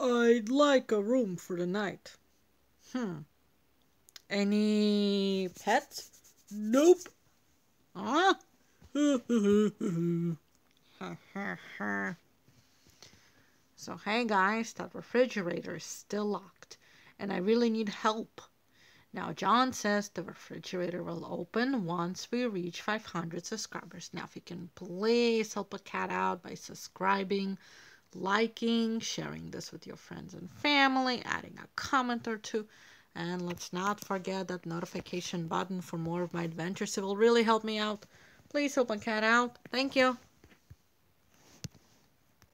I'd like a room for the night. Hmm. Any pets? Nope. Huh? so, hey guys, that refrigerator is still locked and I really need help. Now, Jon says the refrigerator will open once we reach 500 subscribers. Now, if you can please help a cat out by subscribing, liking, sharing this with your friends and family, adding a comment or two. And let's not forget that notification button for more of my adventures. It will really help me out. Please help my cat out. Thank you.